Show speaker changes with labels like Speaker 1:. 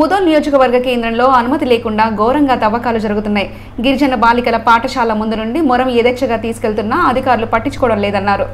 Speaker 1: ముదోల్ నియోజకవర్గ కేంద్రంలో అనుమతి లేకుండా ఘోరంగా తవ్వకాలు జరుగుతున్నాయి. గిరిజన బాలికల పాఠశాల ముందు నుండి మొరం యథేచ్ఛగా తీసుకెళ్తున్నా అధికారులు పట్టించుకోవడం లేదన్నారు.